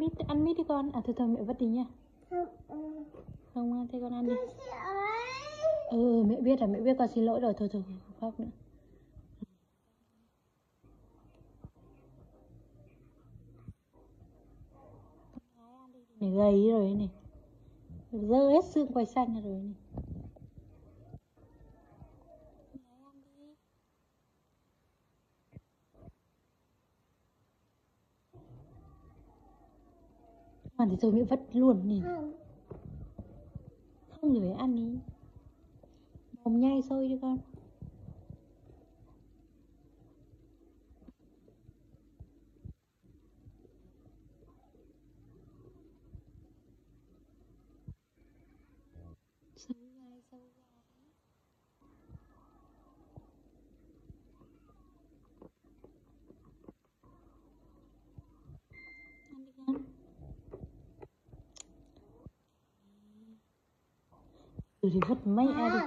mít ăn mít đi con. À thôi thôi mẹ vứt đi nha Không, không ăn thế con ăn đi. Ừ mẹ biết rồi mẹ biết con xin lỗi rồi. Thôi thôi không khóc nữa. Này gầy rồi này. Dơ hết xương quay xanh rồi này ăn thì thôi mẹ vứt luôn nè. Không. phải ăn đi mồm nhai sôi đi con. Sâu gai sâu gai ăn đi con ừ thì vứt mấy ai đi